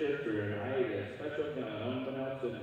Church, or I had a special kind of unbeknownst to.